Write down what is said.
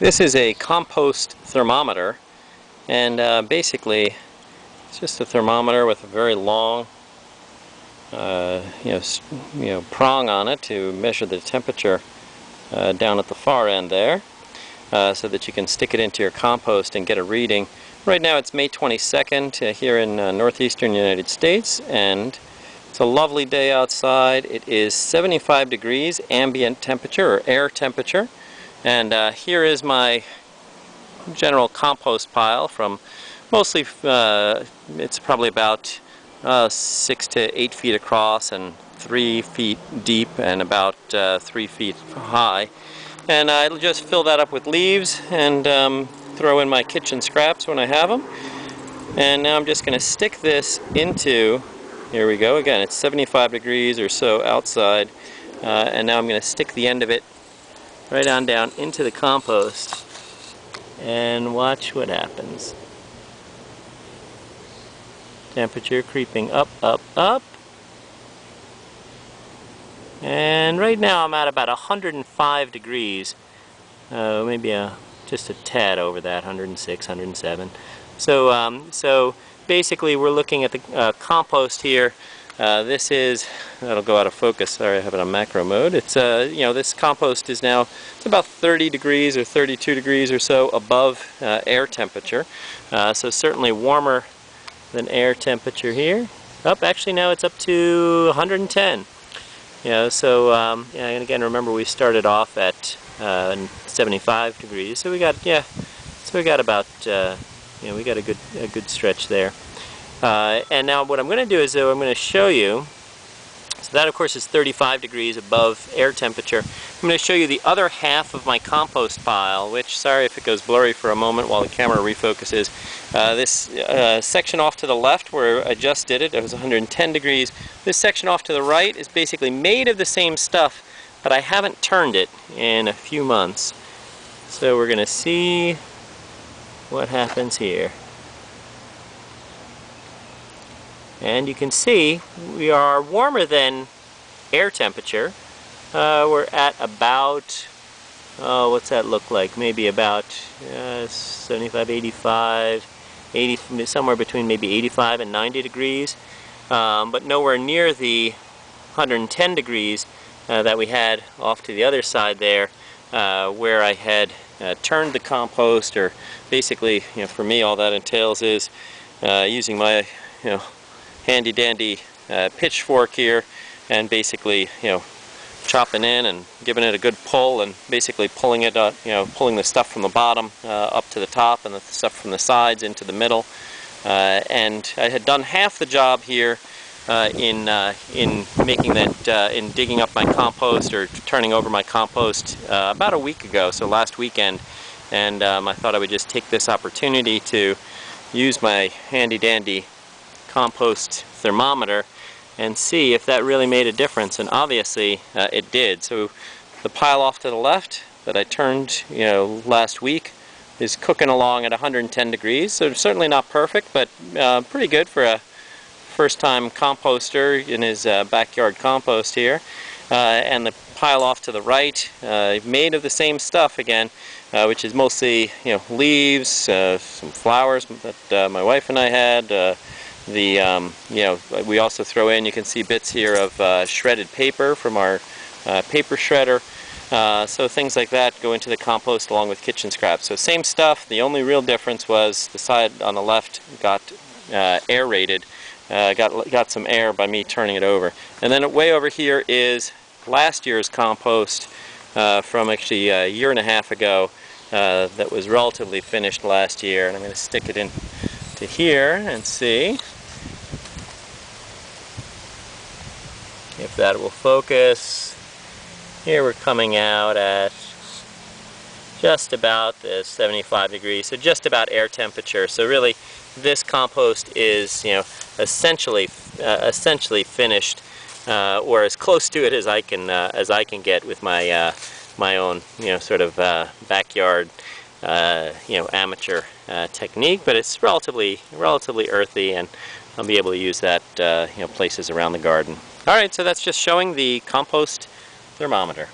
This is a compost thermometer and uh, basically it's just a thermometer with a very long uh, you, know, you know, prong on it to measure the temperature uh, down at the far end there uh, so that you can stick it into your compost and get a reading. Right now it's May 22nd uh, here in uh, northeastern United States and it's a lovely day outside. It is 75 degrees ambient temperature or air temperature and uh, here is my general compost pile from mostly, uh, it's probably about uh, six to eight feet across and three feet deep and about uh, three feet high. And I just fill that up with leaves and um, throw in my kitchen scraps when I have them. And now I'm just going to stick this into, here we go, again it's 75 degrees or so outside. Uh, and now I'm going to stick the end of it right on down into the compost and watch what happens. Temperature creeping up, up, up. And right now I'm at about 105 degrees. Uh, maybe a, just a tad over that, 106, 107. So, um, so basically we're looking at the uh, compost here uh, this is, that'll go out of focus, sorry I have it on macro mode. It's, uh, you know, this compost is now, it's about 30 degrees or 32 degrees or so above uh, air temperature. Uh, so certainly warmer than air temperature here. Up, actually now it's up to 110. You know, so, um, yeah, and again remember we started off at uh, 75 degrees, so we got, yeah, so we got about, uh, you know, we got a good, a good stretch there. Uh, and now what I'm going to do is I'm going to show you, so that of course is 35 degrees above air temperature. I'm going to show you the other half of my compost pile, which, sorry if it goes blurry for a moment while the camera refocuses. Uh, this uh, section off to the left where I just did it, it was 110 degrees. This section off to the right is basically made of the same stuff, but I haven't turned it in a few months. So we're going to see what happens here. And you can see we are warmer than air temperature. Uh, we're at about, oh, what's that look like? Maybe about uh, 75, 85, 80, somewhere between maybe 85 and 90 degrees. Um, but nowhere near the 110 degrees uh, that we had off to the other side there uh, where I had uh, turned the compost or basically you know for me all that entails is uh, using my you know handy dandy uh, pitchfork here and basically you know chopping in and giving it a good pull and basically pulling it uh, you know pulling the stuff from the bottom uh, up to the top and the stuff from the sides into the middle. Uh, and I had done half the job here uh, in uh, in making that in digging up my compost or turning over my compost about a week ago so last weekend. And um, I thought I would just take this opportunity to use my handy dandy compost thermometer and see if that really made a difference and obviously uh, it did. So the pile off to the left that I turned you know last week is cooking along at 110 degrees so certainly not perfect but uh, pretty good for a first time composter in his uh, backyard compost here. Uh, and the pile off to the right uh, made of the same stuff again uh, which is mostly you know leaves some flowers that my wife and I had the, um, you know, we also throw in, you can see bits here of uh, shredded paper from our uh, paper shredder. Uh, so things like that go into the compost along with kitchen scraps. So same stuff, the only real difference was the side on the left got uh, aerated, uh, got, got some air by me turning it over. And then way over here is last year's compost uh, from actually a year and a half ago that was relatively finished last year. And I'm going to stick it in to here and see. That will focus. Here we're coming out at just about the 75 degrees, so just about air temperature. So really, this compost is, you know, essentially, uh, essentially finished, uh, or as close to it as I can, uh, as I can get with my, uh, my own, you know, sort of uh, backyard, uh, you know, amateur technique. But it's relatively, relatively earthy, and I'll be able to use that, you know, places around the garden. Alright, so that's just showing the compost thermometer.